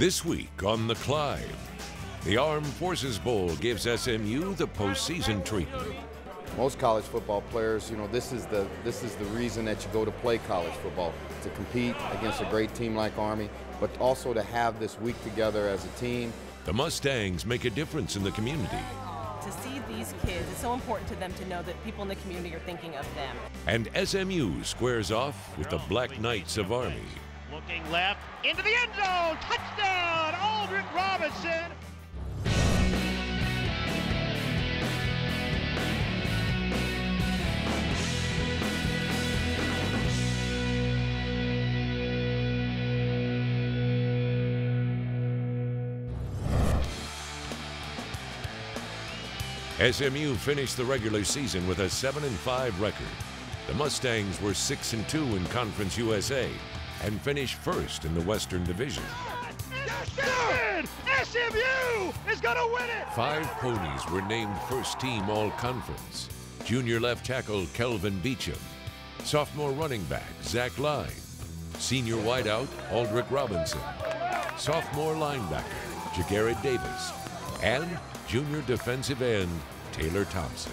This week on The Climb, the Armed Forces Bowl gives SMU the postseason treatment. Most college football players, you know, this is the this is the reason that you go to play college football to compete against a great team like Army, but also to have this week together as a team. The Mustangs make a difference in the community. To see these kids, it's so important to them to know that people in the community are thinking of them. And SMU squares off with the Black Knights of Army. Looking left into the end zone. Touchdown, Aldrick Robinson. SMU finished the regular season with a 7 and 5 record. The Mustangs were 6 and 2 in Conference USA and finished first in the Western Division. SMU is going to win it. Five ponies were named first team all conference. Junior left tackle Kelvin Beachum, sophomore running back Zach Line, senior wideout Aldrick Robinson, sophomore linebacker Jagared Davis, and junior defensive end Taylor Thompson.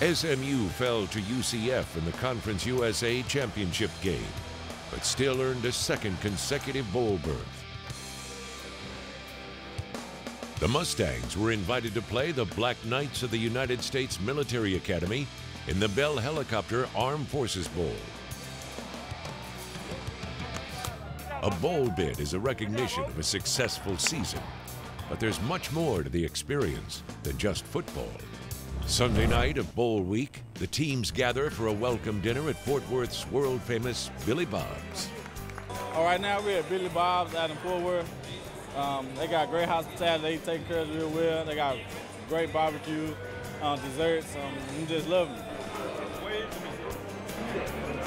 SMU fell to UCF in the Conference USA Championship game, but still earned a second consecutive bowl berth. The Mustangs were invited to play the Black Knights of the United States Military Academy in the Bell Helicopter Armed Forces Bowl. A bowl bid is a recognition of a successful season, but there's much more to the experience than just football. Sunday night of bowl week, the teams gather for a welcome dinner at Fort Worth's world famous Billy Bob's. All right, now we're at Billy Bob's out in Fort Worth. Um, they got great hospitality. They take care of us real well. They got great barbecue, um, desserts. Um, we just love them.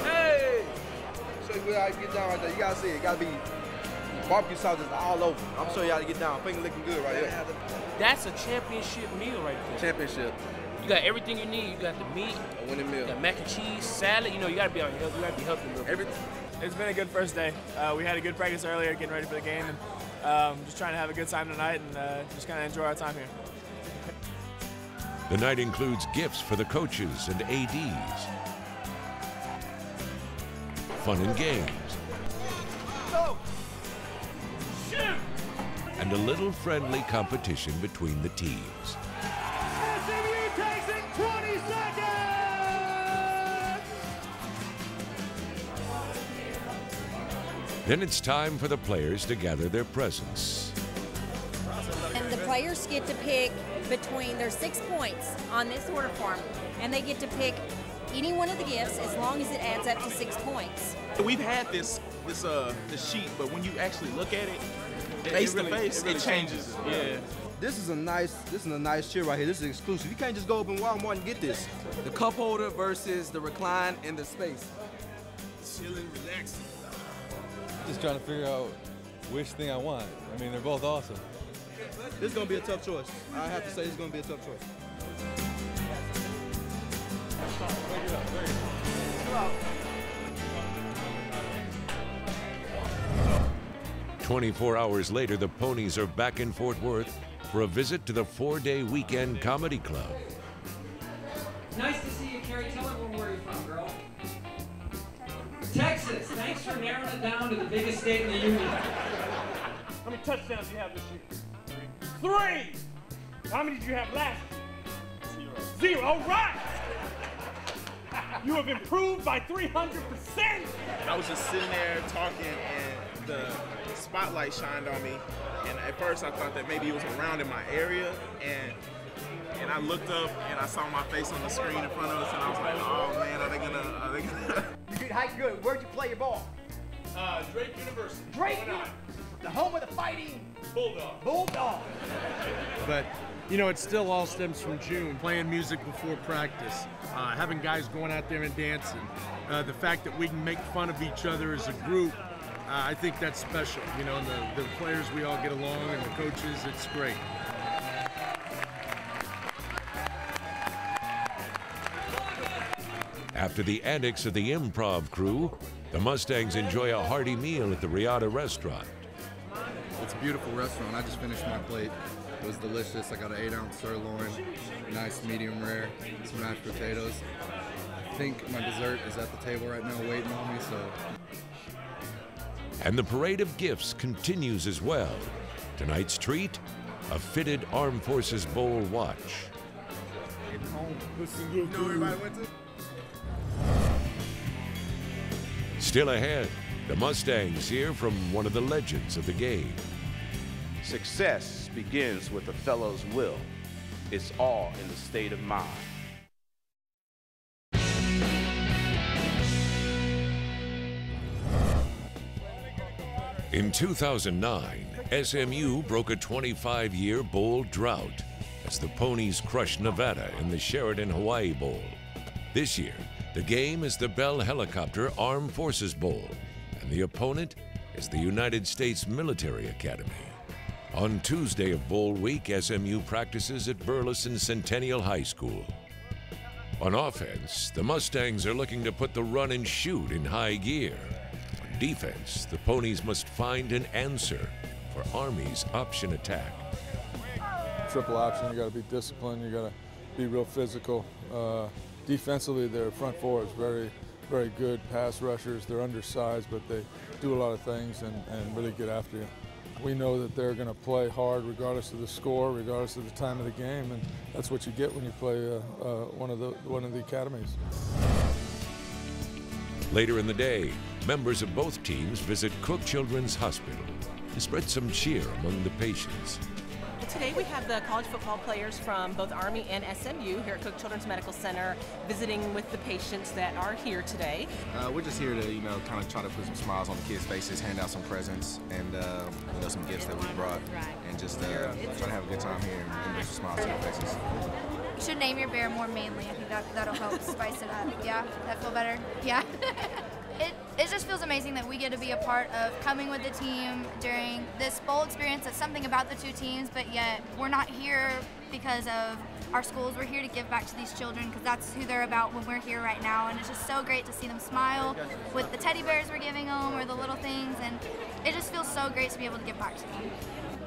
Hey! Show you how to get down right there. You gotta see it. it gotta be barbecue sauce is all over. I'm showing you how to get down. Finger looking good right here. That's a championship meal right there. Championship. You got everything you need. You got the meat, A winning meal. you got mac and cheese, salad. You know, you gotta be on health. You gotta be healthy. a little bit. Everything. It's been a good first day. Uh, we had a good practice earlier, getting ready for the game, and um, just trying to have a good time tonight and uh, just kind of enjoy our time here. The night includes gifts for the coaches and ADs, fun and games, and a little friendly competition between the teams. Then it's time for the players to gather their presents. And the players get to pick between their six points on this order form, and they get to pick any one of the gifts as long as it adds up to six points. We've had this this uh this sheet, but when you actually look at it, It- face it really- to face, it really it changes. Yeah. This is a nice. This is a nice chair right here. This is exclusive. You can't just go up in Walmart and get this. The cup holder versus the recline and the space. Chilling, relaxing. Just trying to figure out which thing I want. I mean, they're both awesome. This is gonna be a tough choice. I have to say, it's gonna be a tough choice. 24 hours later, the ponies are back in Fort Worth for a visit to the four day weekend comedy club. Nice to see you, Carrie. Tell everyone where you're from, girl. Texas. Thanks for narrowing it down to the biggest state in the union. How many touchdowns do you have this year? Three. How many did you have last year? Zero. Zero. All right. You have improved by 300%. I was just sitting there talking, and the spotlight shined on me. And at first, I thought that maybe it was around in my area, and and I looked up and I saw my face on the screen in front of us, and I was like, oh man, are they gonna? Are they gonna? You did how good. Where'd you play your ball? Uh, Drake University. Drake, the home of the fighting Bulldog. Bulldog. But, you know, it still all stems from June, playing music before practice, uh, having guys going out there and dancing. Uh, the fact that we can make fun of each other as a group, uh, I think that's special. You know, and the, the players, we all get along, and the coaches, it's great. After the antics of the improv crew, the Mustangs enjoy a hearty meal at the Reata restaurant. It's a beautiful restaurant. I just finished my plate. It was delicious. I got an eight ounce sirloin, nice medium rare, some mashed potatoes. I think my dessert is at the table right now waiting on me, so. And the parade of gifts continues as well. Tonight's treat, a fitted Armed Forces Bowl watch. Still ahead, the Mustangs hear from one of the legends of the game. Success begins with a fellow's will. It's all in the state of mind. In 2009, SMU broke a 25 year bowl drought as the Ponies crushed Nevada in the Sheraton Hawaii Bowl. This year, the game is the Bell Helicopter Armed Forces Bowl, and the opponent is the United States Military Academy. On Tuesday of Bowl Week, SMU practices at Burleson Centennial High School. On offense, the Mustangs are looking to put the run and shoot in high gear. On defense, the Ponies must find an answer for Army's option attack. Triple option, you got to be disciplined, you got to be real physical. Uh, defensively, their front four is very, very good pass rushers. They're undersized, but they do a lot of things and, and really get after you. We know that they're going to play hard regardless of the score, regardless of the time of the game, and that's what you get when you play uh, uh, one of the one of the academies. Later in the day, members of both teams visit Cook Children's Hospital to spread some cheer among the patients. Today we have the college football players from both Army and SMU here at Cook Children's Medical Center visiting with the patients that are here today. Uh, we're just here to, you know, kind of try to put some smiles on the kids' faces, hand out some presents, and, uh, you know, some gifts that we brought, and just uh, try to have a good time here and, and bring some smiles to their faces. You should name your bear more manly. I think that, that'll help spice it up. Yeah, that feel better? Yeah. it, it just feels amazing that we get to be a part of coming with the team during this bowl experience. It's something about the two teams, but yet we're not here because of our schools. We're here to give back to these children because that's who they're about when we're here right now. And it's just so great to see them smile with the teddy bears we're giving them or the little things. And it just feels so great to be able to give back to them.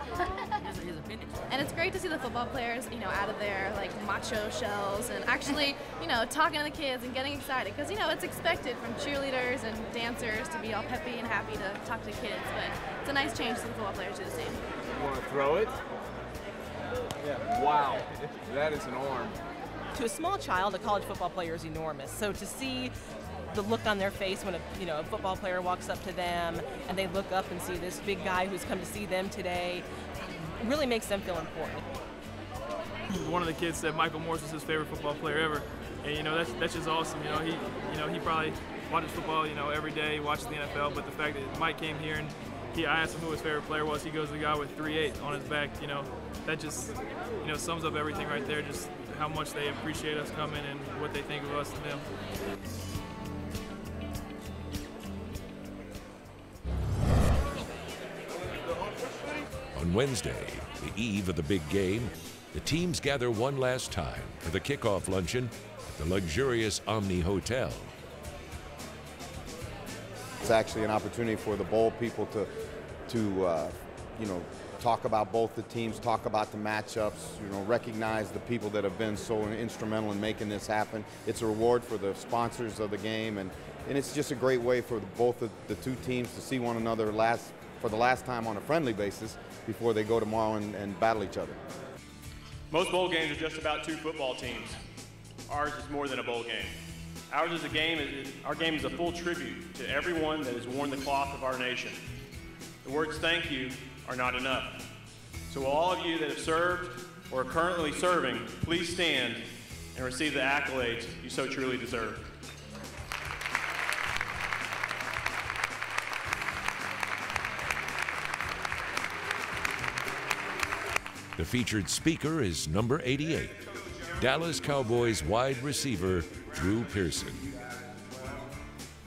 And it's great to see the football players, you know, out of their like macho shells and actually, you know, talking to the kids and getting excited because you know it's expected from cheerleaders and dancers to be all peppy and happy to talk to kids, but it's a nice change to the football players do the same. You want to throw it? Yeah. Wow, that is an arm. To a small child, a college football player is enormous. So to see the look on their face when a you know a football player walks up to them and they look up and see this big guy who's come to see them today really makes them feel important. One of the kids said Michael Morris was his favorite football player ever, and you know that's that's just awesome. You know he you know he probably watches football you know every day, watches the NFL, but the fact that Mike came here and he I asked him who his favorite player was, he goes the guy with 3-8 on his back. You know that just you know sums up everything right there. Just how much they appreciate us coming and what they think of us and them. On Wednesday, the eve of the big game, the teams gather one last time for the kickoff luncheon at the luxurious Omni Hotel. It's actually an opportunity for the bowl people to, to uh, you know, talk about both the teams, talk about the matchups, you know, recognize the people that have been so instrumental in making this happen. It's a reward for the sponsors of the game, and, and it's just a great way for both of the two teams to see one another last for the last time on a friendly basis before they go tomorrow and, and battle each other. Most bowl games are just about two football teams. Ours is more than a bowl game. Ours is a game, our game is a full tribute to everyone that has worn the cloth of our nation. The words thank you are not enough. So all of you that have served or are currently serving, please stand and receive the accolades you so truly deserve. The featured speaker is number 88, Dallas Cowboys wide receiver Drew Pearson.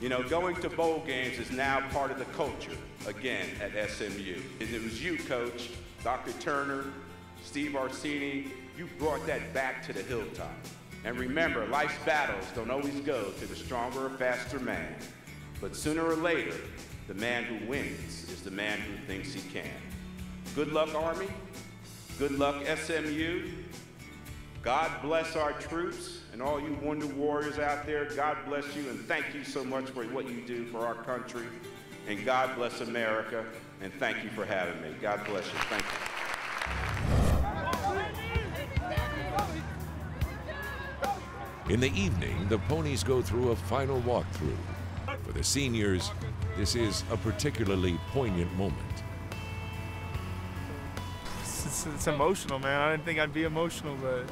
You know, going to bowl games is now part of the culture again at SMU. And it was you, Coach, Dr. Turner, Steve Orsini, you brought that back to the hilltop. And remember, life's battles don't always go to the stronger or faster man. But sooner or later, the man who wins is the man who thinks he can. Good luck, Army. Good luck, SMU. God bless our troops and all you Wounded Warriors out there. God bless you and thank you so much for what you do for our country. And God bless America. And thank you for having me. God bless you. Thank you. In the evening, the ponies go through a final walkthrough. For the seniors, this is a particularly poignant moment. It's, emotional, man. I didn't think I'd be emotional, but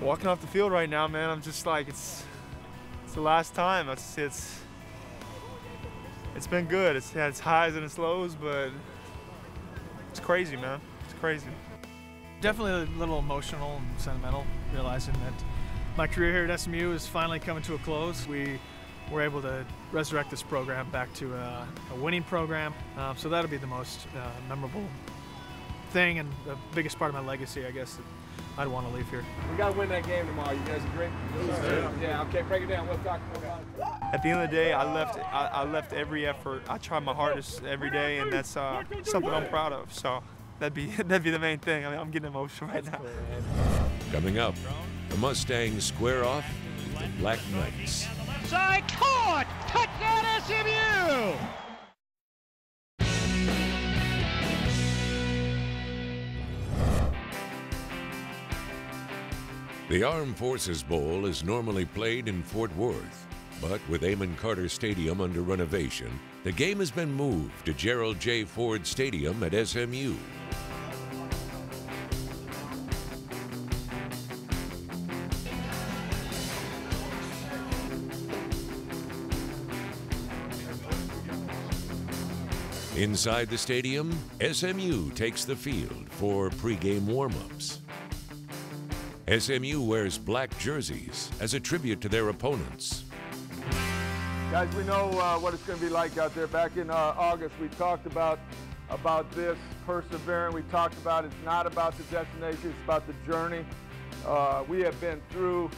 walking off the field right now, man, I'm just like it's it's the last time. It's it's it's been good. It's had its highs and its lows, but it's crazy, man. It's crazy. Definitely a little emotional and sentimental, realizing that my career here at SMU is finally coming to a close. We were able to resurrect this program back to a, a winning program, um, so that'll be the most uh, memorable thing and the biggest part of my legacy, I guess, that I'd want to leave here. We got to win that game tomorrow. You guys agree? Yeah. Yeah, okay, break it down. We'll talk about it. At the end of the day, I left I, I left every effort. I tried my hardest every day, and that's uh, something I'm proud of. So that'd be that'd be the main thing. I mean, I'm getting emotional right now. Coming up, the Mustangs square off with the Black Knights. Side caught! Touchdown SMU! The Armed Forces Bowl is normally played in Fort Worth, but with Amon Carter Stadium under renovation, the game has been moved to Gerald J. Ford Stadium at SMU. Inside the stadium, SMU takes the field for pregame warm-ups. SMU wears black jerseys as a tribute to their opponents. Guys, we know uh, what it's going to be like out there. Back in uh, August, we talked about about this persevering. We talked about it's not about the destination; it's about the journey. Uh, we have been through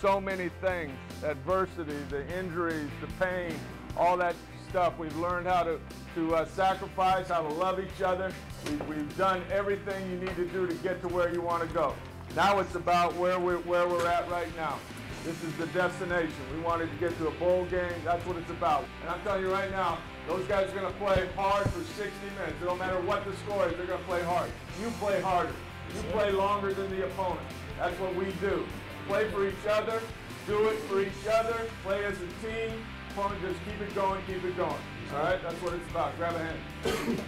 so many things: adversity, the injuries, the pain, all that stuff. We've learned how to to uh, sacrifice, how to love each other. We've, we've done everything you need to do to get to where you want to go. Now it's about where we're where we're at right now. This is the destination. We wanted to get to a bowl game. That's what it's about. And I'm telling you right now, those guys are going to play hard for 60 minutes. It don't matter what the score is, they're going to play hard. You play harder. You play longer than the opponent. That's what we do. Play for each other. Do it for each other. Play as a team. Opponent, just keep it going, keep it going. All right? That's what it's about. Grab a hand.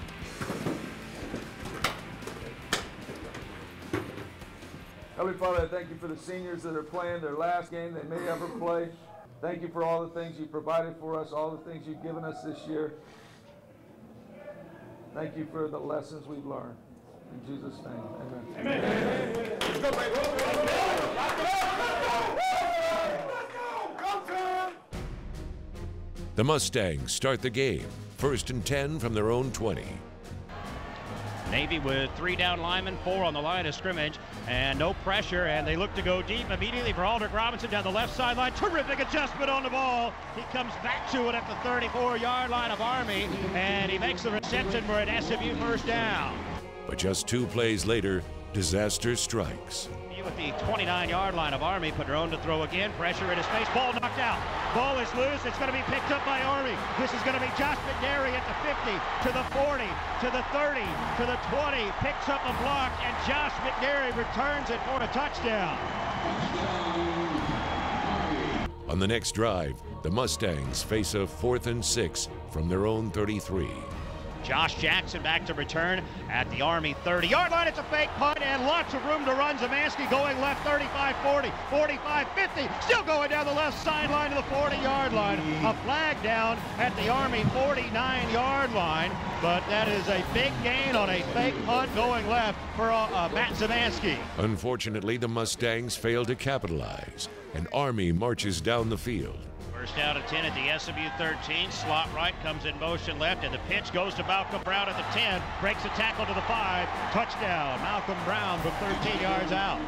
Heavenly Father, I thank you for the seniors that are playing their last game they may ever play. Thank you for all the things you provided for us, all the things you've given us this year. Thank you for the lessons we've learned. In Jesus' name, amen. amen. The Mustangs start the game, first and 10 from their own 20. Navy with three down linemen, four on the line of scrimmage, and no pressure, and they look to go deep immediately for Aldrick Robinson down the left sideline. Terrific adjustment on the ball. He comes back to it at the 34-yard line of Army, and he makes the reception for an SMU first down. But just two plays later, disaster strikes. With the 29-yard line of Army, Padron to throw again, pressure in his face, ball knocked out. Ball is loose, it's going to be picked up by Army. This is going to be Josh McNary at the 50, to the 40, to the 30, to the 20, picks up a block, and Josh McNary returns it for a touchdown. On the next drive, the Mustangs face a fourth and six from their own 33. Josh Jackson back to return at the Army 30-yard line. It's a fake punt and lots of room to run. Szymanski going left 35-40, 45-50, still going down the left sideline to the 40-yard line. A flag down at the Army 49-yard line, but that is a big gain on a fake punt going left for uh, Matt Szymanski. Unfortunately, the Mustangs fail to capitalize, and Army marches down the field. First down and 10 at the SMU 13. Slot right comes in motion left, and the pitch goes to Malcolm Brown at the 10. Breaks a tackle to the 5. Touchdown. Malcolm Brown from 13 yards out.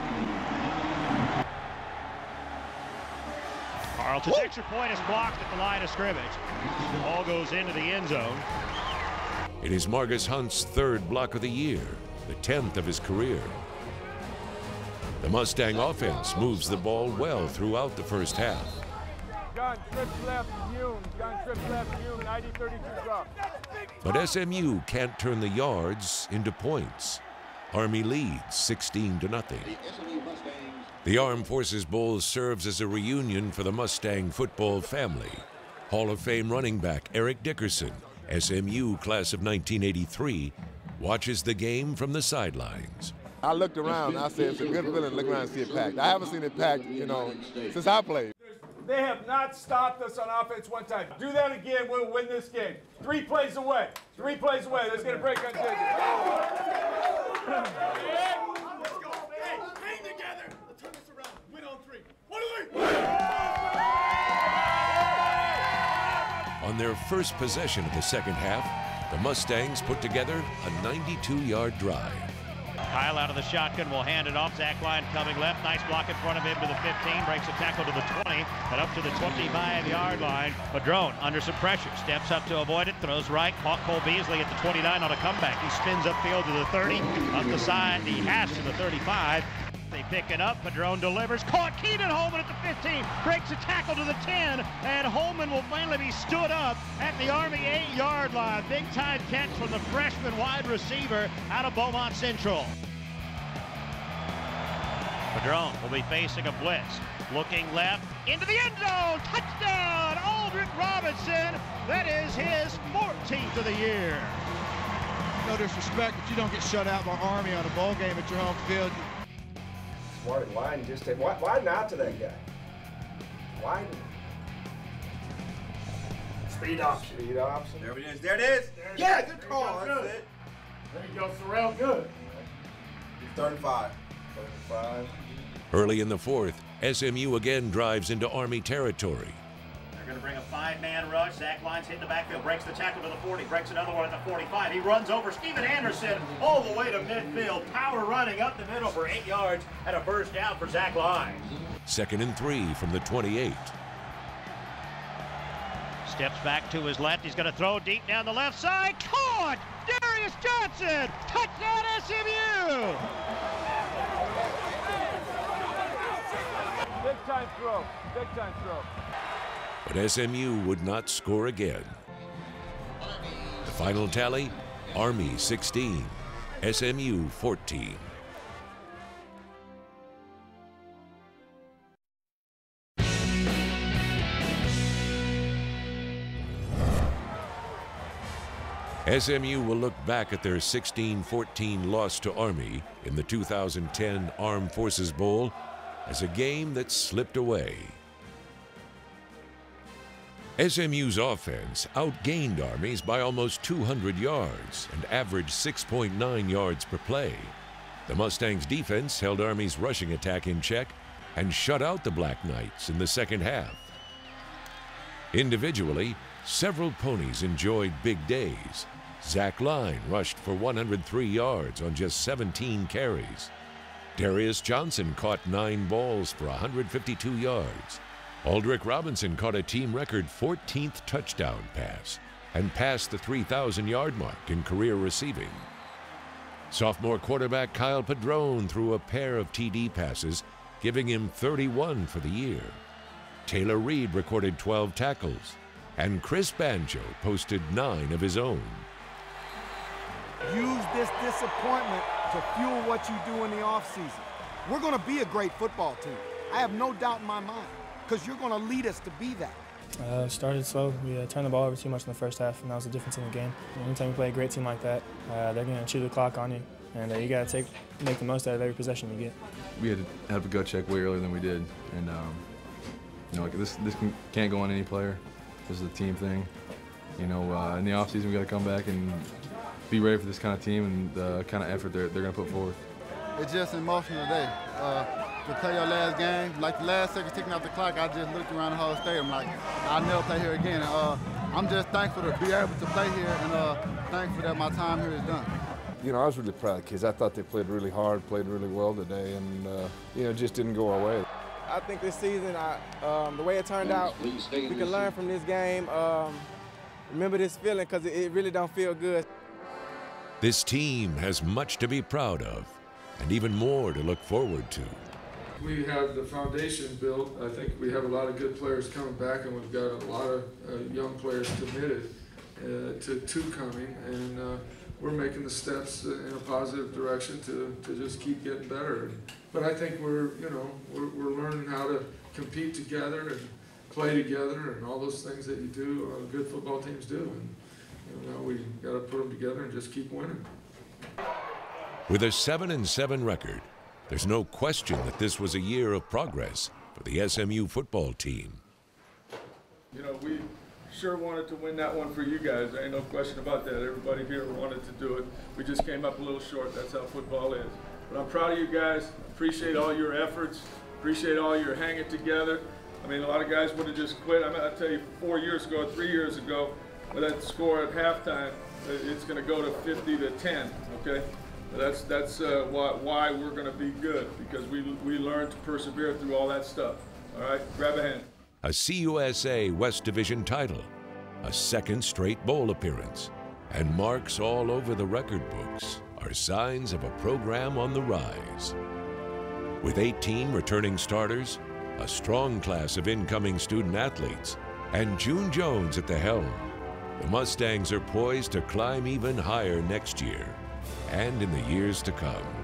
Carlton's extra point is blocked at the line of scrimmage. Ball goes into the end zone. It is Margus Hunt's third block of the year, the 10th of his career. The Mustang offense moves the ball well throughout the first half. Gun, trips left, Hume. Gun, trips left, Hume. 90, 32 drop. But SMU can't turn the yards into points. Army leads 16 to nothing. The Armed Forces Bowl serves as a reunion for the Mustang football family. Hall of Fame running back Eric Dickerson, SMU class of 1983, watches the game from the sidelines. I looked around and I said, it's a good feeling to look around and see it packed. I haven't seen it packed, you know, since I played. They have not stopped us on offense one time. Do that again, we'll win this game. Three plays away. Three plays away. Let's get a break on JJ. On their first possession of the second half, the Mustangs put together a 92-yard drive. Kyle out of the shotgun will hand it off. Zach Line coming left. Nice block in front of him to the 15. Breaks a tackle to the 20 and up to the 25-yard line. Padron under some pressure. Steps up to avoid it. Throws right. Caught Cole Beasley at the 29 on a comeback. He spins upfield to the 30. Up the side. He has to the 35. They pick it up. Padron delivers. Caught Keenan Holman at the 15. Breaks a tackle to the 10. And Holman will finally be stood up at the Army 8-yard line. Big time catch from the freshman wide receiver out of Beaumont Central. Padron will be facing a blitz. Looking left into the end zone. Touchdown, Aldrick Robinson. That is his 14th of the year. No disrespect, but you don't get shut out by Army on a bowl game at your home field. Smart line just take. Why, why not to that guy? Why? Speed option. Speed option. There it is. There it is. There it yeah, is. good there call. That's good. it. There you go, Sorrell. Good. 35. 35. Early in the fourth, SMU again drives into Army territory. They're going to bring a five-man rush. Zach Lines hit the backfield, breaks the tackle to the 40, breaks another one at the 45. He runs over Steven Anderson all the way to midfield. Power running up the middle for eight yards and a first down for Zach Lines. Second and three from the 28. Steps back to his left. He's going to throw deep down the left side. Caught! Darius Johnson! Touchdown SMU! Time throw. Big time throw. But SMU would not score again. The final tally Army 16, SMU 14. SMU will look back at their 16 14 loss to Army in the 2010 Armed Forces Bowl as a game that slipped away. SMU's offense outgained Army's by almost 200 yards and averaged 6.9 yards per play. The Mustangs' defense held Army's rushing attack in check and shut out the Black Knights in the second half. Individually, several ponies enjoyed big days. Zach Line rushed for 103 yards on just 17 carries. Darius Johnson caught nine balls for 152 yards. Aldrick Robinson caught a team record 14th touchdown pass and passed the 3,000 yard mark in career receiving. Sophomore quarterback Kyle Padron threw a pair of TD passes, giving him 31 for the year. Taylor Reed recorded 12 tackles, and Chris Banjo posted nine of his own. Use this disappointment to fuel what you do in the offseason. We're going to be a great football team. I have no doubt in my mind because you're going to lead us to be that. Uh, started slow. We uh, turned the ball over too much in the first half, and that was the difference in the game. Anytime you play a great team like that, uh, they're going to chew the clock on you, and uh, you got to take make the most out of every possession you get. We had to have a gut check way earlier than we did, and um, you know, like this this can, can't go on any player. This is a team thing. You know, uh, in the offseason we got to come back and be ready for this kind of team and the kind of effort they're, they're going to put forward. It's just an emotional day. Uh, to play your last game, like the last second ticking off the clock, I just looked around the whole stadium like, I'll never play here again. Uh, I'm just thankful to be able to play here and uh, thankful that my time here is done. You know, I was really proud of the kids. I thought they played really hard, played really well today, and, uh, you know, just didn't go our way. I think this season, I, um, the way it turned out, we can learn from this game. Um, remember this feeling because it, it really don't feel good. This team has much to be proud of and even more to look forward to. We have the foundation built. I think we have a lot of good players coming back, and we've got a lot of uh, young players committed uh, to, to coming. And uh, we're making the steps in a positive direction to, to just keep getting better. But I think we're, you know, we're, we're learning how to compete together and play together and all those things that you do, uh, good football teams do. And you know, we got to put them together and just keep winning. With a 7 and 7 record, there's no question that this was a year of progress for the SMU football team. You know, we sure wanted to win that one for you guys. There ain't no question about that. Everybody here wanted to do it. We just came up a little short. That's how football is. But I'm proud of you guys. Appreciate all your efforts. Appreciate all your hanging together. I mean, a lot of guys would have just quit. I mean, I tell you, four years ago, three years ago, that score at halftime, it's going to go to 50 to 10. Okay, that's that's uh, why, why we're going to be good because we we learned to persevere through all that stuff. All right, grab a hand. A CUSA West Division title, a second straight bowl appearance, and marks all over the record books are signs of a program on the rise. With 18 returning starters, a strong class of incoming student athletes, and June Jones at the helm, the Mustangs are poised to climb even higher next year and in the years to come.